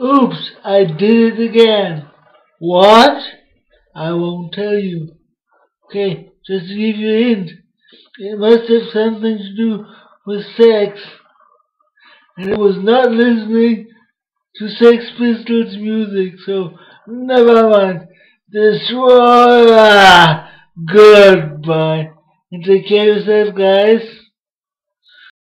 Oops, I did it again. What? I won't tell you. Okay, just to give you a hint, it must have something to do with sex. And it was not listening to Sex Pistols music, so never mind. Destroyer! Goodbye. And take care of yourself, guys.